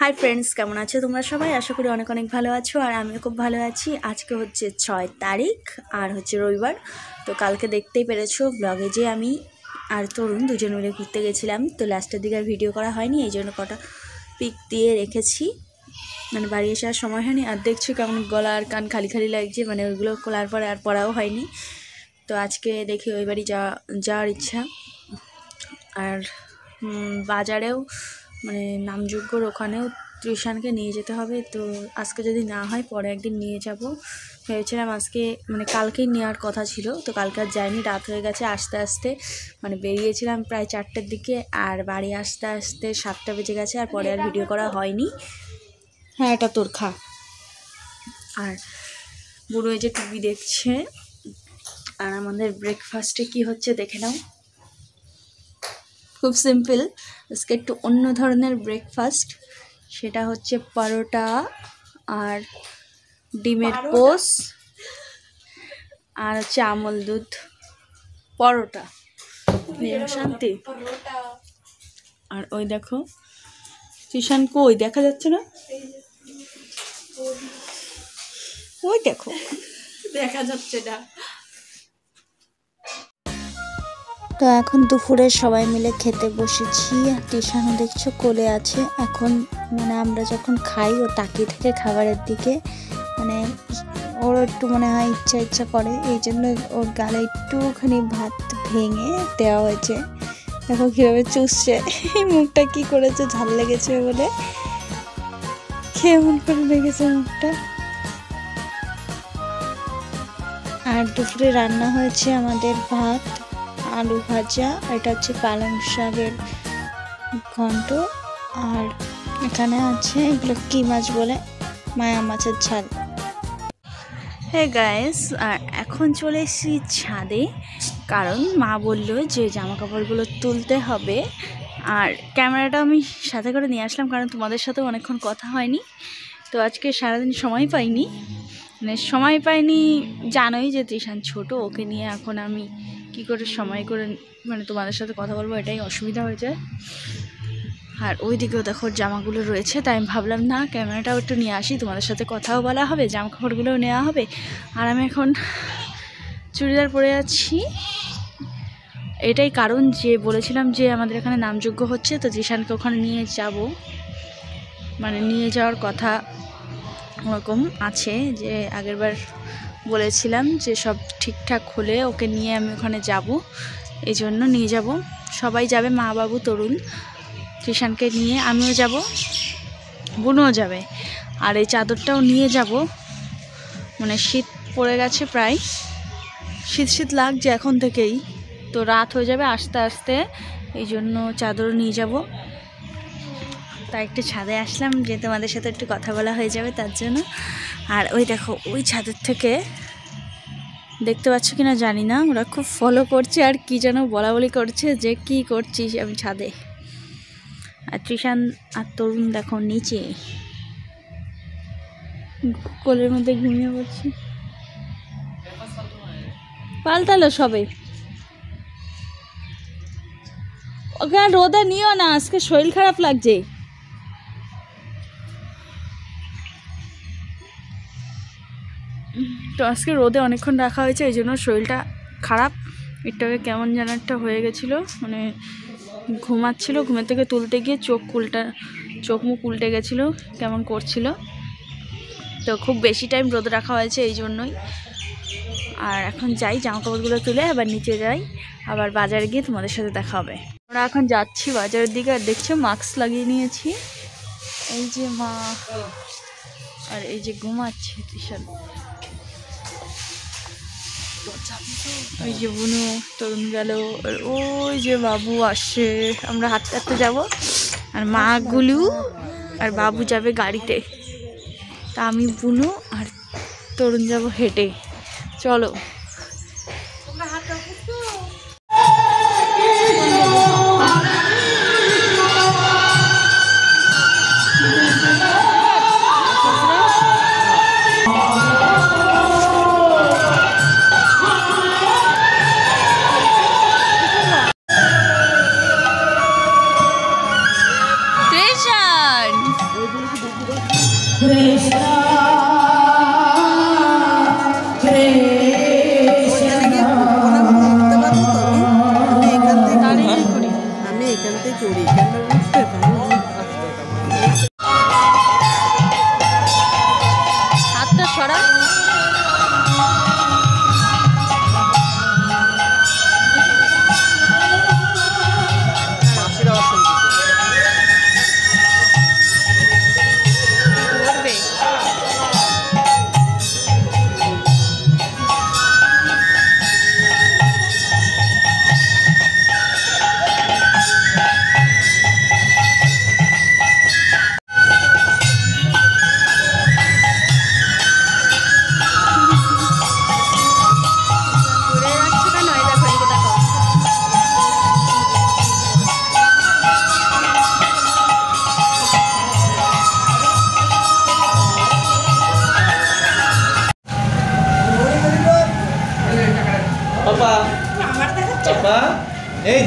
Hi friends কেমন আছো তোমরা সবাই? আশা করি অনেক অনেক ভালো আছো আর আমিও খুব ভালো আছি। আজকে হচ্ছে ছয় তারিখ আর হচ্ছে রবিবার। তো কালকে দেখতেই পেরেছ ব্লগে যে আমি আর তরুণ দুজন মিলে ঘুরতে গেছিলাম। তো লাস্টের দিকে আর ভিডিও করা হয়নি, এই জন্য কটা পিক দিয়ে রেখেছি। মানে বাড়ি এসে আর সময় হয়নি। আর দেখছ কেমন গলা আর কান খালি খালি লাগছে মানে ওইগুলো খোলার পরে আর পড়াও হয়নি। তো আজকে দেখি ওই বাড়ি যাওয়া, যাওয়ার ইচ্ছা। আর বাজারেও মানে নামযোগ্যর ওখানেও টিউশনকে নিয়ে যেতে হবে। তো আজকে যদি না হয় পরে একদিন নিয়ে যাব। ভেবেছিলাম আজকে মানে কালকেই নেওয়ার কথা ছিল। তো কালকে আর যাইনি রাত হয়ে গেছে আস্তে আস্তে। মানে বেরিয়েছিলাম প্রায় চারটের দিকে আর বাড়ি আসতে আসতে সাতটা বেজে গেছে আর পরে আর ভিডিও করা হয়নি। হ্যাঁ এটা তোর খা। আর বুড়ো এই যে টিভি দেখছে আর আমাদের ব্রেকফাস্টে কি হচ্ছে দেখে নাও। খুব সিম্পল। আজকে একটু অন্য ধরনের ব্রেকফাস্ট সেটা হচ্ছে পরোটা আর ডিমের পোস আর হচ্ছে আমল দুধ। পরোটা। শান্তি। আর ওই দেখো কিষান কই? দেখা যাচ্ছে না? ওই দেখো। দেখা যাচ্ছে না। তো এখন দুপুরে সবাই মিলে খেতে বসেছি। টিশানও দেখছ কোলে আছে। এখন মানে আমরা যখন খাই, ও তাকিয়ে থাকে খাবারের দিকে। মানে ওর একটু মনে হয় ইচ্ছা ইচ্ছা করে। এই জন্য ওর গালে একটুখানি ভাত ভেঙে দেওয়া হয়েছে। দেখো কীভাবে চুষছে। মুখটা কি করেছে, ঝাল লেগেছে বলে। কেমন করে লেগেছে মুখটা। আর দুপুরে রান্না হয়েছে আমাদের ভাত। আলু ভাজা, এটা হচ্ছে পালং শাকের ঘন্ট, আর এখানে আছে এগুলো কি মাছ বলে? মায়া মাছের ঝাল। হে গাইস, আর এখন চলে এসেছি ছাদে, কারণ মা বলল যে জামা কাপড়গুলো তুলতে হবে, আর ক্যামেরাটা আমি সাথে করে নিয়ে আসলাম, কারণ তোমাদের সাথে অনেকক্ষণ কথা হয়নি, তো আজকে সারাদিন সময় পাইনি। মানে সময় পাইনি, জানোই যে তৃষান ছোট, ওকে নিয়ে এখন আমি কি করে সময় করে মানে তোমাদের সাথে কথা বলব এটাই অসুবিধা হয়ে যায়। আর ওই দিকেও দেখো জামাগুলো রয়েছে, তাই আমি ভাবলাম, না, ক্যামেরাটাও একটু নিয়ে আসি, তোমাদের সাথে কথাও বলা হবে জামা কাপড়গুলোও নেওয়া হবে। আর আমি এখন চুড়িদার পরে আছি। এটাই কারণ যে বলেছিলাম যে আমাদের এখানে নামযোগ্য হচ্ছে, তো জিশানকে ওখানে নিয়ে যাব। মানে নিয়ে যাওয়ার কথা ওরকম আছে যে আগেরবার বলেছিলাম যে সব ঠিকঠাক হলে ওকে নিয়ে আমি ওখানে যাব। এই জন্য নিয়ে যাব। সবাই যাবে, মা বাবু, তরুণ, কৃষাণকে নিয়ে আমিও যাব, বোনও যাবে। আর এই চাদরটাও নিয়ে যাব। মানে শীত পড়ে গেছে প্রায়। শীত শীত লাগছে এখন থেকেই। তো রাত হয়ে যাবে আস্তে আস্তে। এই জন্য চাদর নিয়ে যাব। তাই একটু ছাদে আসলাম, যে তোমাদের সাথে একটু কথা বলা হয়ে যাবে তার জন্য। আর ওই দেখো, ওই ছাদের থেকে দেখতে পাচ্ছ কি না জানি না, ওরা খুব ফলো করছে আর কি যেন বলা বলি করছে যে কি করছিস আমি ছাদে। আর তৃষান আর তরুণ দেখো নিচে। কোলের মধ্যে ঘুমিয়ে পড়ছি। পাল্টালো সবে। ওকে আর রোদে নিও না, আজকে শরীর খারাপ লাগছে। তো আজকে রোদে অনেকক্ষণ রাখা হয়েছে, এই জন্য শরীরটা খারাপ। একটাকে কেমন যেন একটা হয়ে গেছিল মানে ঘুমাচ্ছিল, ঘুমের থেকে তুলতে গিয়ে চোখ উল্টা, চোখ মুখ উল্টে গেছিল, কেমন করছিল। তো খুব বেশি টাইম রোদ রাখা হয়েছে, এই জন্যই। আর এখন যাই জামা কাপড়গুলো তুলে আবার নিচে যাই, আবার বাজারে গিয়ে তোমাদের সাথে দেখা হবে। আমরা এখন যাচ্ছি বাজারের দিকে, আর দেখছ মাস্ক লাগিয়ে নিয়েছি। এই যে মা, আর এই যে ঘুমাচ্ছে ওই যে বুনু, তরুণ গেল। ওই যে বাবু আসছে। আমরা হাঁটতে হাঁটতে যাব। আর মা গুলু আর বাবু যাবে গাড়িতে। তা আমি বুনু আর তরুণ যাব হেঁটে। চলো। Krishna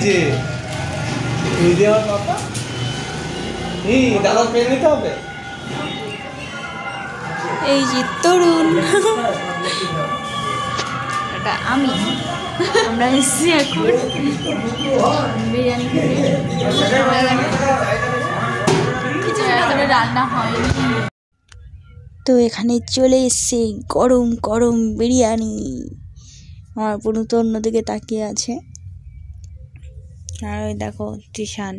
যে, এই যে নিতে হবে? এই যে তরুণ। এটা আমি। আমরা এসেছি এখন বিরিয়ানি রান্না তো এখানে চলে এসছে গরম গরম বিরিয়ানি। আমার পুরো তো অন্যদিকে তাকিয়ে আছে। আর ওই দেখো টিশান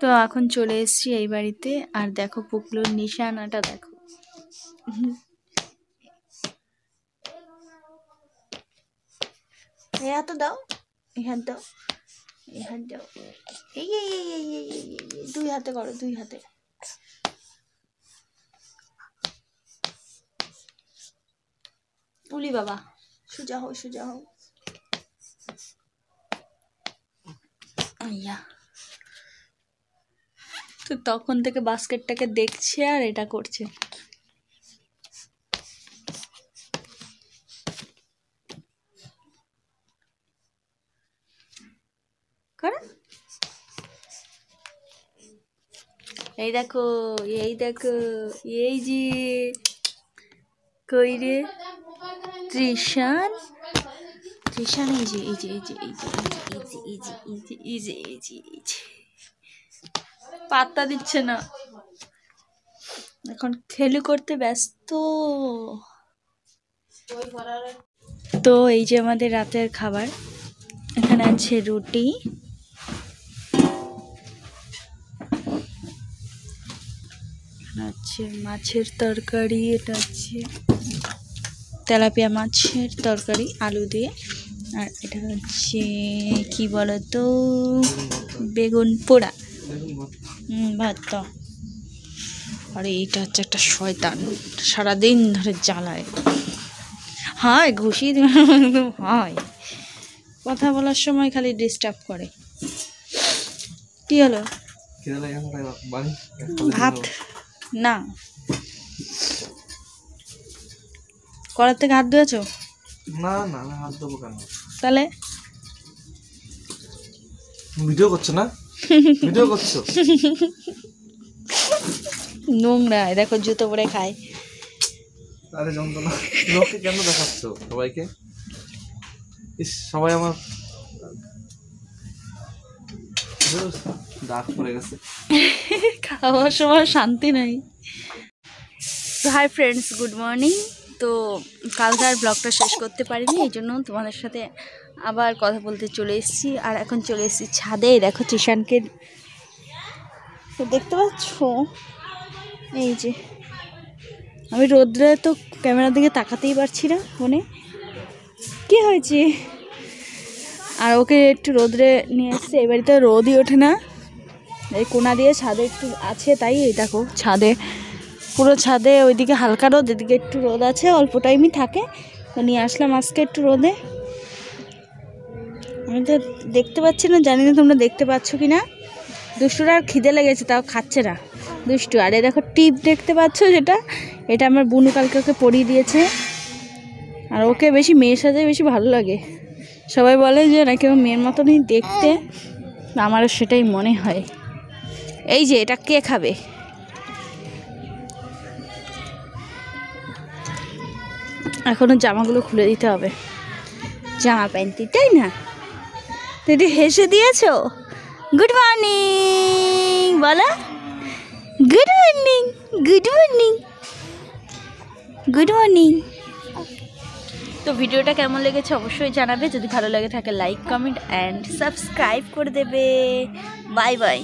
তো এখন চলে এসেছি এই বাড়িতে। আর দেখো পুকলুর নিশানাটা দেখো। এই হাতে দাও এই হাত দাও এই হাত দাও। এই এই এই এই দুই হাতে করো দুই হাতে। উলি বাবা সোজা হও সোজা হও। আইয়া তো তখন থেকে বাস্কেটটাকে দেখছে আর এটা করছে। করে? এই দেখো এই দেখো, এই যে, কই রে? ত্রিশান? ত্রিশান এই যে এই যে এই যে এই যে এই যে এই যে এই যে এই যে এই যে পাত্তা দিচ্ছে না। এখন খেলু করতে ব্যস্ত। তো এই যে আমাদের রাতের খাবার, এখানে আছে রুটি। আছে মাছের তরকারি, এটা হচ্ছে তেলাপিয়া মাছের তরকারি, আলু দিয়ে। আর এটা হচ্ছে, কি বলতো? বেগুন পোড়া। ভাত আরে এইটা হচ্ছে একটা শয়তান। সারাদিন ধরে জ্বালায়। হয়, ঘুষি হয়। কথা বলার সময় খালি ডিস্টার্ব করে। কি হলো? ভাত? না। কলার থেকে হাত ধুয়েছো? না না হাত দেবো কেন? তাহলে? ভিডিও করছ না? ভিডিও করছ? নোংরা দেখো জুতো পরে খায়। আরে যন্ত্রণা। লোককে কেন দেখাচ্ছ সবাইকে? ইস সবাই আমার দাগ পড়ে গেছে। খাওয়ার সময় শান্তি নাই। হাই ফ্রেন্ডস গুড মর্নিং তো কালকে আর ব্লগটা শেষ করতে পারিনি, এই জন্য তোমাদের সাথে আবার কথা বলতে চলে এসেছি। আর এখন চলে এসেছি ছাদে, দেখো ত্রিশানকে। তো দেখতে পাচ্ছ? এই যে। আমি রোদ্রে তো ক্যামেরার দিকে তাকাতেই পারছি না ফোনে। কি হয়েছে? আর ওকে একটু রোদ্রে নিয়ে এসছে এই বাড়িতে রোদই ওঠে না। এই কোনা দিয়ে ছাদে একটু আছে, তাই এই দেখো ছাদে। পুরো ছাদে, ওইদিকে হালকা রোদ, এদিকে একটু রোদ আছে, অল্প টাইমই থাকে। তো নিয়ে আসলাম আজকে একটু রোদে। আমি তো দেখতে পাচ্ছি না, জানি না তোমরা দেখতে পাচ্ছ কি না। দুষ্টুরা আর খিদে লেগেছে, তাও খাচ্ছে না। দুষ্টু, আর এই দেখো টিপ দেখতে পাচ্ছ যেটা? এটা আমার বুনু কালকে ওকে পরিয়ে দিয়েছে। আর ওকে বেশি মেয়ের সাথে বেশি ভালো লাগে। সবাই বলে যে নাকি ও মেয়ের মতনই দেখতে। আমারও সেটাই মনে হয়। এই যে, এটা কে খাবে? এখনও জামাগুলো খুলে দিতে হবে। জামা প্যান্টটি, তাই না? তো একটু হেসে দিয়েছ? গুড মর্নিং বলো। Good morning good morning good morning তো ভিডিওটা কেমন লেগেছে অবশ্যই জানাবে। যদি ভালো লেগে থাকে লাইক কমেন্ট অ্যান্ড সাবস্ক্রাইব করে দেবে। Bye bye